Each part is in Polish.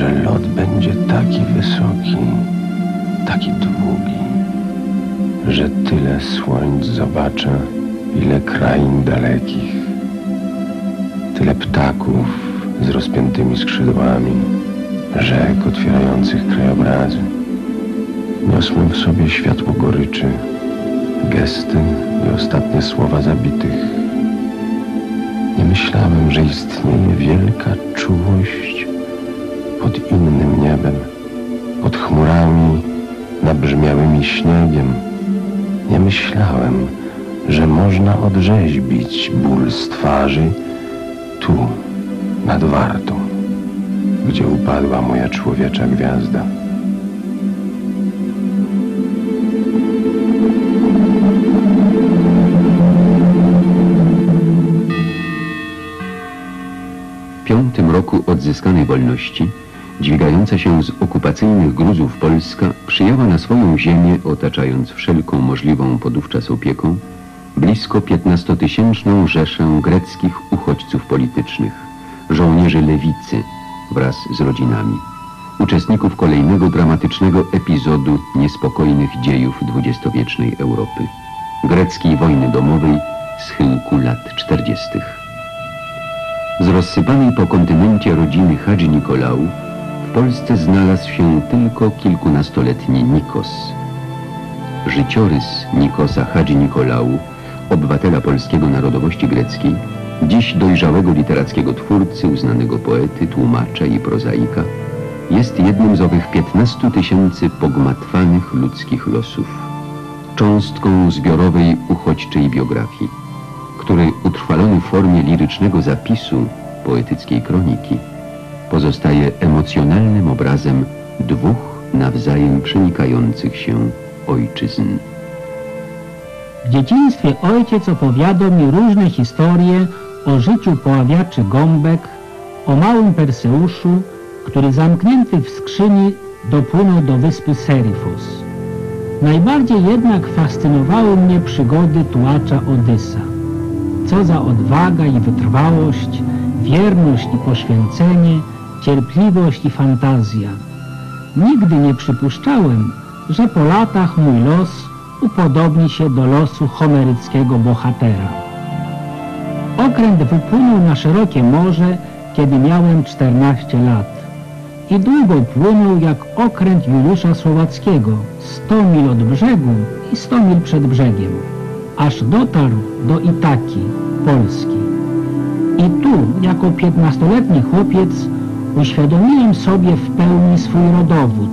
że lot będzie taki wysoki, taki długi, że tyle słońc zobaczę, ile krain dalekich, tyle ptaków z rozpiętymi skrzydłami, rzek otwierających krajobrazy. Niosłem w sobie światło goryczy, gesty i ostatnie słowa zabitych. Nie myślałem, że istnieje wielka czułość pod innym niebem, pod chmurami nabrzmiałymi śniegiem. Nie myślałem, że można odrzeźbić ból z twarzy tu, nad Wartą, gdzie upadła moja człowiecza gwiazda. W piątym roku odzyskanej wolności, dźwigająca się z okupacyjnych gruzów Polska przyjęła na swoją ziemię, otaczając wszelką możliwą podówczas opieką, blisko 15-tysięczną rzeszę greckich uchodźców politycznych, żołnierzy lewicy wraz z rodzinami, uczestników kolejnego dramatycznego epizodu niespokojnych dziejów dwudziestowiecznej Europy, greckiej wojny domowej schyłku lat 40. Z rozsypanej po kontynencie rodziny Hadzi Nikolału w Polsce znalazł się tylko kilkunastoletni Nikos. Życiorys Nikosa Hadzi Nikolału, obywatela polskiego narodowości greckiej, dziś dojrzałego literackiego twórcy, uznanego poety, tłumacza i prozaika, jest jednym z owych 15 tysięcy pogmatwanych ludzkich losów, cząstką zbiorowej uchodźczej biografii który utrwalony w formie lirycznego zapisu poetyckiej kroniki pozostaje emocjonalnym obrazem dwóch nawzajem przenikających się ojczyzn. W dzieciństwie ojciec opowiadał mi różne historie o życiu poławiaczy gąbek, o małym Perseuszu, który zamknięty w skrzyni dopłynął do wyspy Serifos. Najbardziej jednak fascynowały mnie przygody tułacza Odysa. Co za odwaga i wytrwałość, wierność i poświęcenie, cierpliwość i fantazja. Nigdy nie przypuszczałem, że po latach mój los upodobni się do losu homeryckiego bohatera. Okręt wypłynął na szerokie morze, kiedy miałem 14 lat. I długo płynął jak okręt Juliusza Słowackiego, 100 mil od brzegu i 100 mil przed brzegiem aż dotarł do Itaki, Polski. I tu, jako piętnastoletni chłopiec, uświadomiłem sobie w pełni swój rodowód,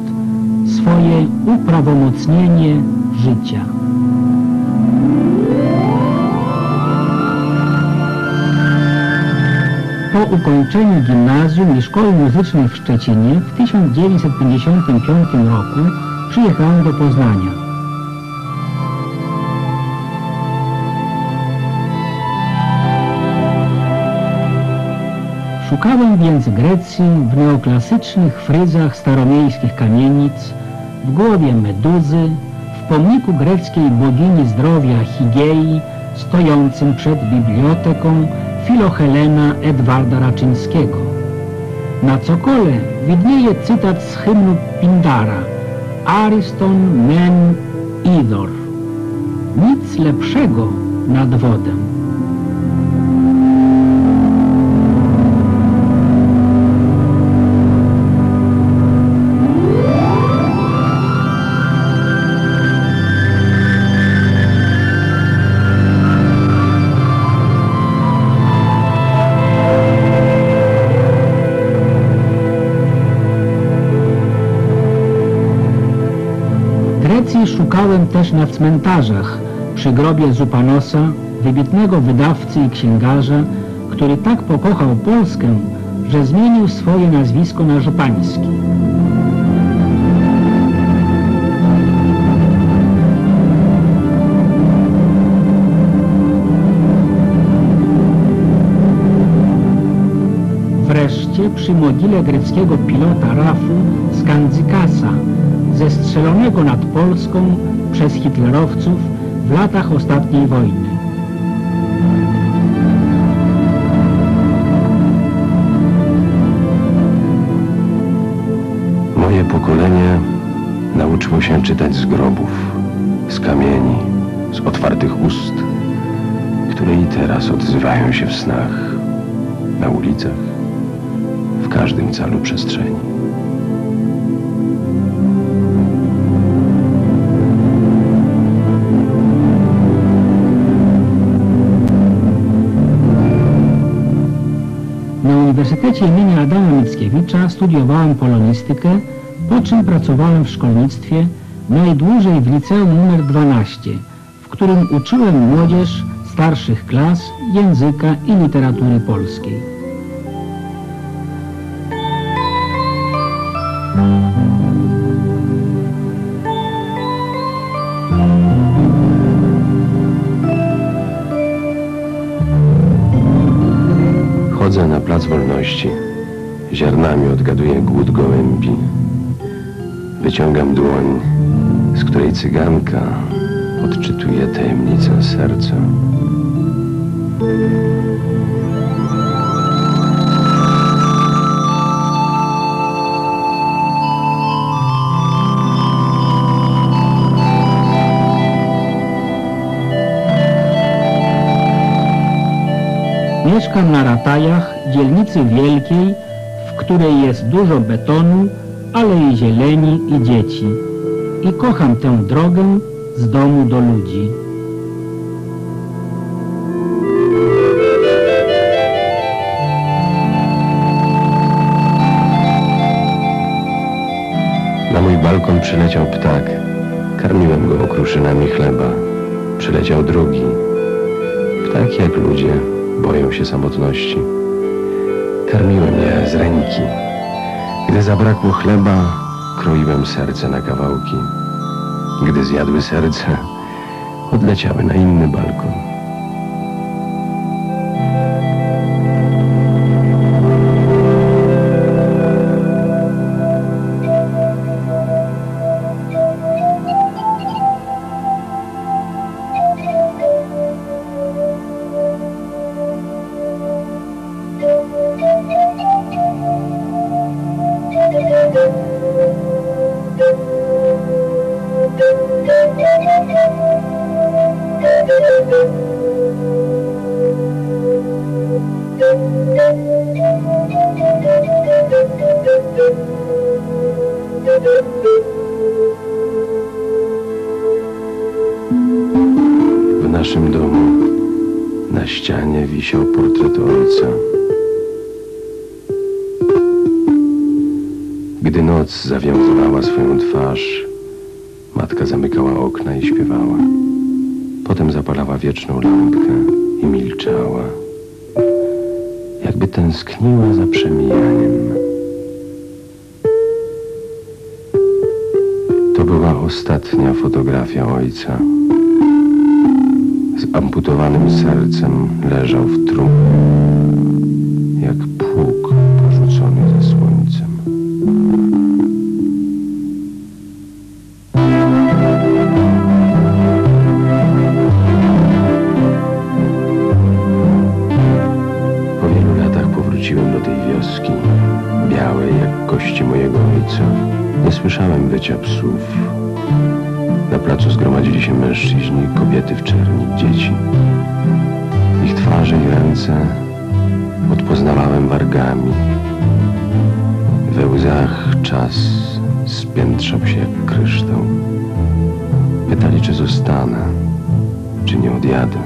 swoje uprawomocnienie życia. Po ukończeniu gimnazjum i szkoły muzycznej w Szczecinie w 1955 roku przyjechałem do Poznania. Szukałem więc Grecji w neoklasycznych fryzach staromiejskich kamienic, w głowie Meduzy, w pomniku greckiej bogini zdrowia Higei, stojącym przed biblioteką Filohelena Edwarda Raczyńskiego. Na cokole widnieje cytat z hymnu Pindara Ariston men idor. Nic lepszego nad wodę. Szukałem też na cmentarzach, przy grobie Zupanosa, wybitnego wydawcy i księgarza, który tak pokochał Polskę, że zmienił swoje nazwisko na Żupański. Wreszcie przy mogile greckiego pilota Rafu z Kandzykasa, zestrzelonego nad Polską przez hitlerowców w latach ostatniej wojny. pokolenie nauczyło się czytać z grobów, z kamieni, z otwartych ust, które i teraz odzywają się w snach, na ulicach, w każdym calu przestrzeni. Uniwersytecie imienia Adama Mickiewicza studiowałem polonistykę, po czym pracowałem w szkolnictwie, najdłużej w liceum nr 12, w którym uczyłem młodzież starszych klas języka i literatury polskiej. Ziarnami odgaduję głód gołębi. Wyciągam dłoń, z której cyganka odczytuje tajemnicę serca. Mieszkam na Ratajach, dzielnicy wielkiej, w której jest dużo betonu, ale i zieleni i dzieci. I kocham tę drogę z domu do ludzi. Na mój balkon przyleciał ptak. Karmiłem go okruszynami chleba. Przyleciał drugi. Ptaki jak ludzie boją się samotności. Karmiłem je z ręki. Gdy zabrakło chleba, kroiłem serce na kawałki. Gdy zjadły serce, odleciały na inny balkon. Ścianie wisiał portret ojca. Gdy noc zawiązywała swoją twarz, matka zamykała okna i śpiewała. Potem zapalała wieczną lampkę i milczała, jakby tęskniła za przemijaniem. To była ostatnia fotografia ojca. Amputowanym sercem leżał w trumnie, spiętrzał się jak kryształ. Pytali, czy zostanę, czy nie odjadę.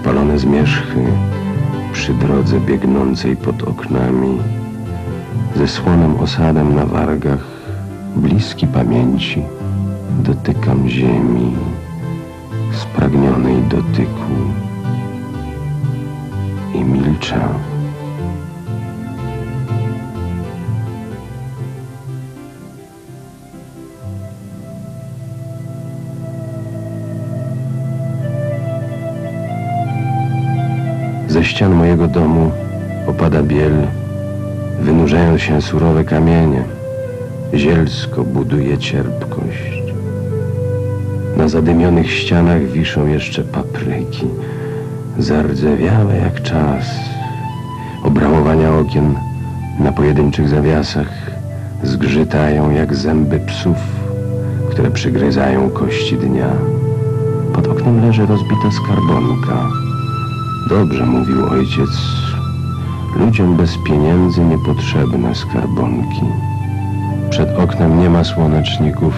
Spalone zmierzchy przy drodze biegnącej pod oknami, ze słonym osadem na wargach, bliski pamięci, dotykam ziemi, spragnionej dotyku i milczę. Ze ścian mojego domu opada biel, wynurzają się surowe kamienie. Zielsko buduje cierpkość. Na zadymionych ścianach wiszą jeszcze papryki, zardzewiałe jak czas. Obramowania okien na pojedynczych zawiasach zgrzytają jak zęby psów, które przygryzają kości dnia. Pod oknem leży rozbita skarbonka. Dobrze mówił ojciec. Ludziom bez pieniędzy niepotrzebne skarbonki. Przed oknem nie ma słoneczników,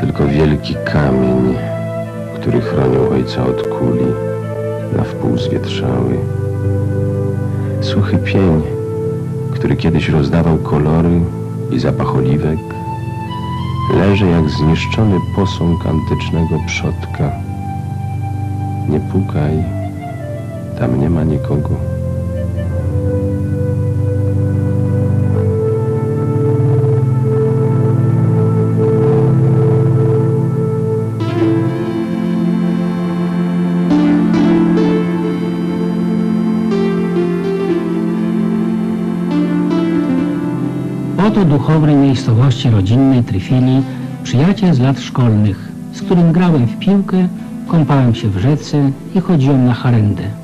tylko wielki kamień, który chronił ojca od kuli, na wpół zwietrzały. Suchy pień, który kiedyś rozdawał kolory i zapach oliwek, leży jak zniszczony posąg antycznego przodka. Nie pukaj, tam nie ma nikogo. Oto duchownej miejscowości rodzinnej Tryfili przyjaciel z lat szkolnych, z którym grałem w piłkę, kąpałem się w rzece i chodziłem na harendę.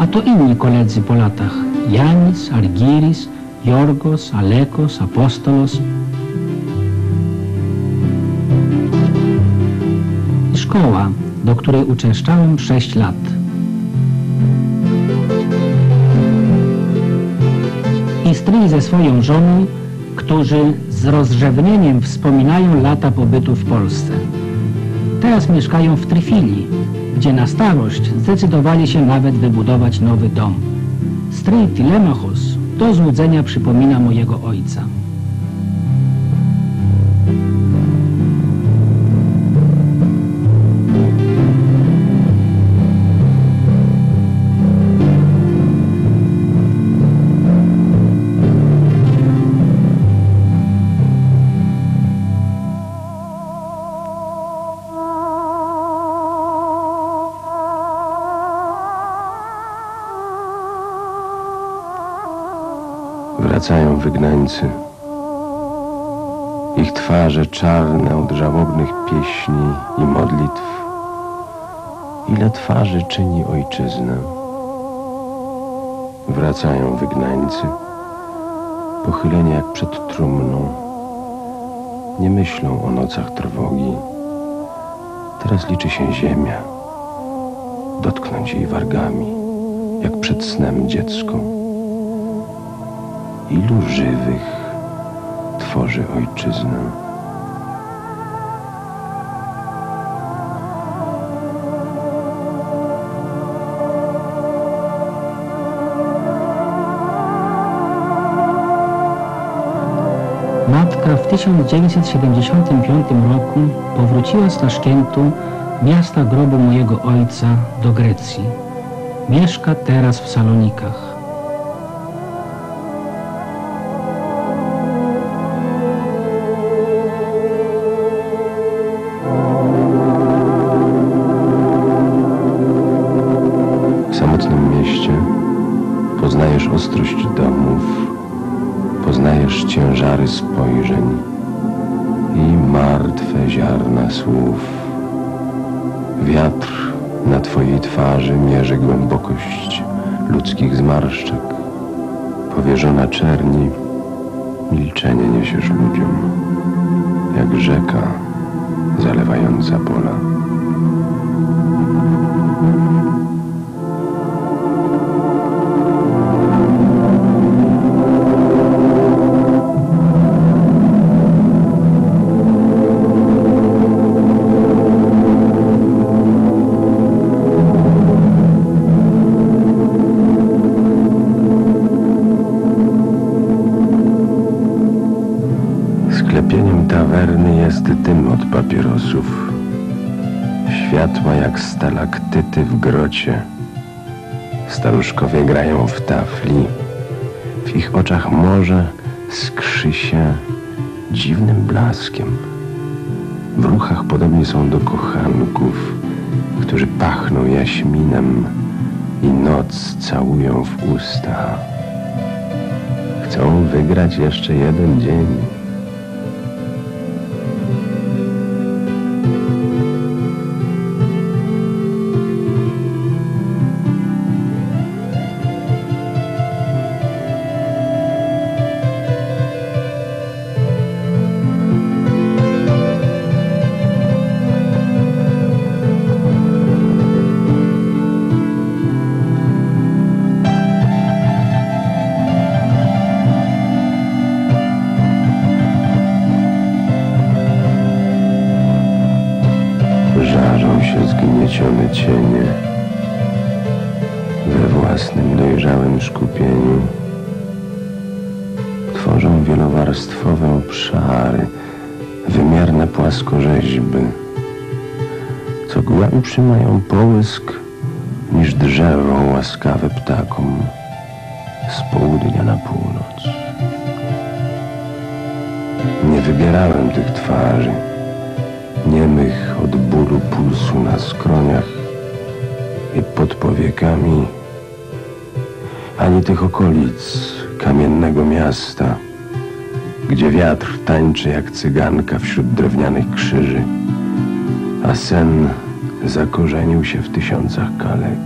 A to inni koledzy po latach. Janis, Argiris, Jorgos, Alekos, Apostolos. Szkoła, do której uczęszczałem 6 lat. I stryj ze swoją żoną, którzy z rozrzewnieniem wspominają lata pobytu w Polsce. Teraz mieszkają w Tryfili, gdzie na starość zdecydowali się nawet wybudować nowy dom. Stryj Tilemachos do złudzenia przypomina mojego ojca. Wracają wygnańcy. Ich twarze czarne od żałobnych pieśni i modlitw. Ile twarzy czyni ojczyznę. Wracają wygnańcy, pochyleni jak przed trumną. Nie myślą o nocach trwogi. Teraz liczy się ziemia. Dotknąć jej wargami, jak przed snem dziecko. Ilu żywych tworzy ojczyznę? Matka w 1975 roku powróciła z Taszkentu, miasta grobu mojego ojca, do Grecji. Mieszka teraz w Salonikach. Ludzkich zmarszczek. Powierzona czerni, milczenie niesiesz ludziom, jak rzeka zalewająca pola. Grocie. Staruszkowie grają w tafli. W ich oczach morze skrzy się dziwnym blaskiem. W ruchach podobni są do kochanków, którzy pachną jaśminem i noc całują w usta. Chcą wygrać jeszcze jeden dzień. Się zgniecione cienie we własnym dojrzałym skupieniu. Tworzą wielowarstwowe obszary, wymierne płaskorzeźby, co głębszy mają połysk niż drzewo łaskawe ptakom z południa na północ. Nie wybierałem tych twarzy pulsu na skroniach i pod powiekami, ani tych okolic kamiennego miasta, gdzie wiatr tańczy jak cyganka wśród drewnianych krzyży, a sen zakorzenił się w tysiącach kalek.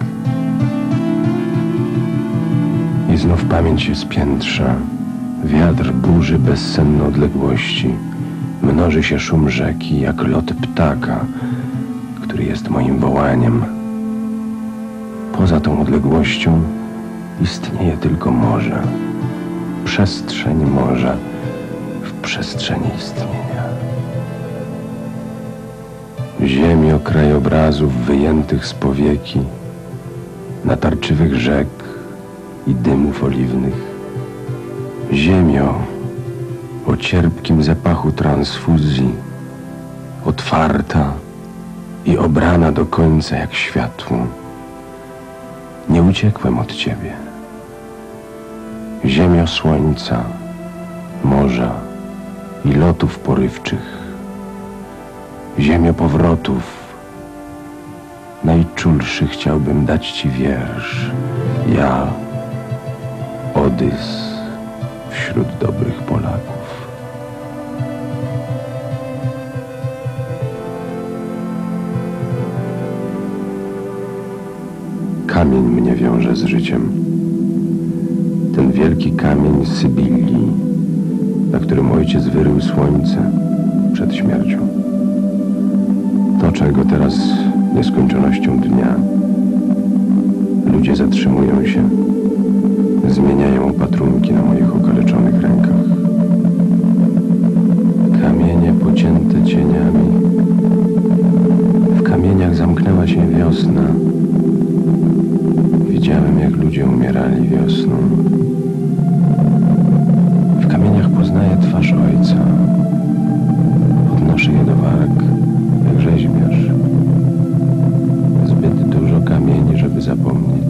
I znów pamięć się spiętrza, wiatr burzy bezsenne odległości, mnoży się szum rzeki jak lot ptaka, który jest moim wołaniem. Poza tą odległością istnieje tylko morze, przestrzeń morza w przestrzeni istnienia. Ziemio krajobrazów wyjętych z powieki, natarczywych rzek i dymów oliwnych. Ziemio o cierpkim zapachu transfuzji, otwarta i obrana do końca jak światło. Nie uciekłem od Ciebie. Ziemio słońca, morza i lotów porywczych. Ziemio powrotów. Najczulszy chciałbym dać Ci wiersz. Ja, Odys, wśród dobrych Polaków. Kamień mnie wiąże z życiem. Ten wielki kamień Sybilii, na którym ojciec wyrył słońce przed śmiercią. Toczę go teraz nieskończonością dnia. Ludzie zatrzymują się, zmieniają opatrunki na moich okaleczonych rękach. Kamienie pocięte cieniami. W kamieniach zamknęła się wiosna. Widziałem, jak ludzie umierali wiosną. W kamieniach poznaję twarz ojca. Podnoszę je do warg, jak rzeźbiarz. Zbyt dużo kamieni, żeby zapomnieć.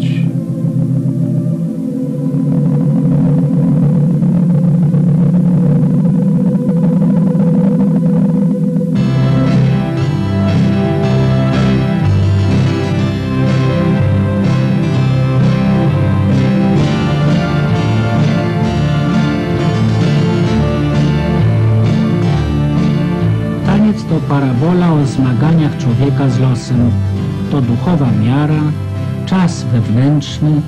Parabola o zmaganiach człowieka z losem. To duchowa miara, czas wewnętrzny,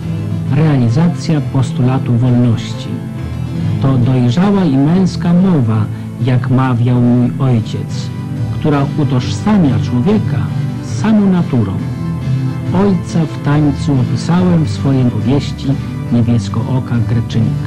realizacja postulatu wolności. To dojrzała i męska mowa, jak mawiał mój ojciec, która utożsamia człowieka z samą naturą. Ojca w tańcu opisałem w swojej powieści Niebieskooka Greczynka.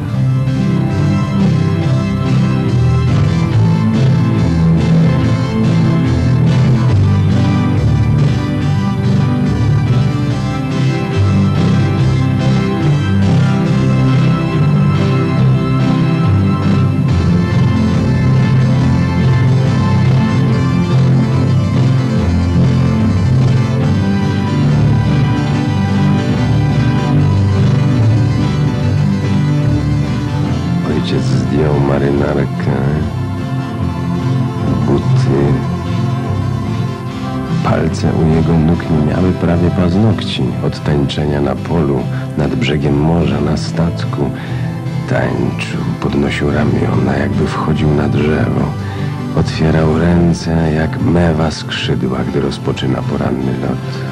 Mewa skrzydła, gdy rozpoczyna poranny lot.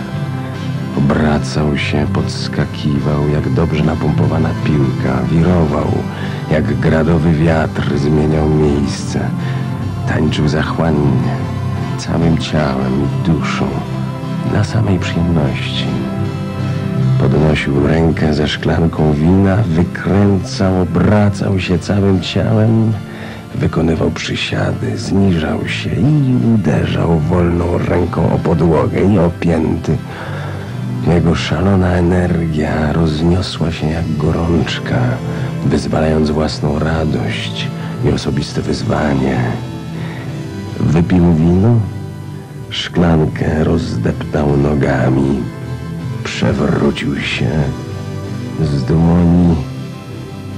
Obracał się, podskakiwał, jak dobrze napompowana piłka, wirował, jak gradowy wiatr zmieniał miejsce. Tańczył zachłannie, całym ciałem i duszą, dla samej przyjemności. Podnosił rękę ze szklanką wina, wykręcał, obracał się całym ciałem, wykonywał przysiady, zniżał się i uderzał wolną ręką o podłogę i opięty. Jego szalona energia rozniosła się jak gorączka, wyzwalając własną radość i osobiste wyzwanie. Wypił wino, szklankę rozdeptał nogami, przewrócił się z dłoni,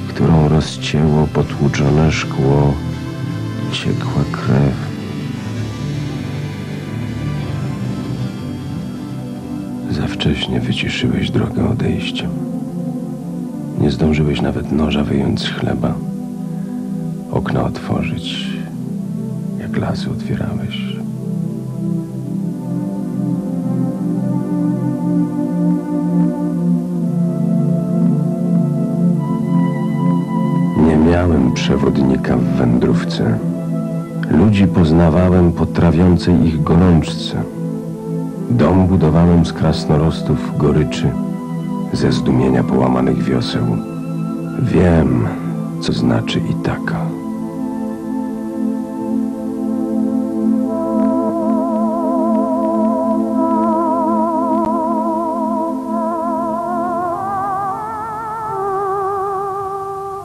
którą rozcięło potłuczone szkło, ciekła krew. Za wcześnie wyciszyłeś drogę odejściem. Nie zdążyłeś nawet noża wyjąć z chleba, okno otworzyć, jak lasy otwierałeś. Miałem przewodnika w wędrówce. Ludzi poznawałem po trawiącej ich gorączce. Dom budowałem z krasnolostów goryczy, ze zdumienia połamanych wioseł. Wiem, co znaczy i taka.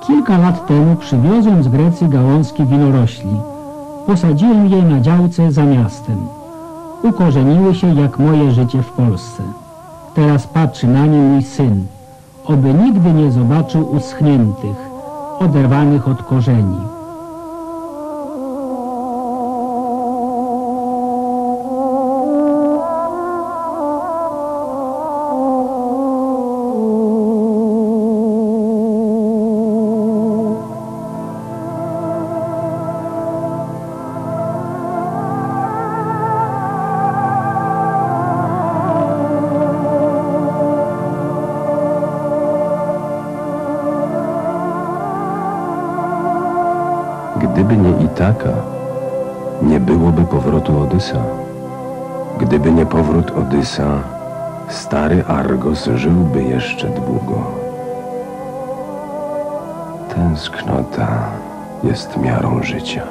Kilka lat temu przywiozłem z Grecji gałązki winorośli. Posadziłem je na działce za miastem. Ukorzeniły się jak moje życie w Polsce. Teraz patrzy na nie mój syn, oby nigdy nie zobaczył uschniętych, oderwanych od korzeni. Itaka, nie byłoby powrotu Odysa. Gdyby nie powrót Odysa, stary Argos żyłby jeszcze długo. Tęsknota jest miarą życia.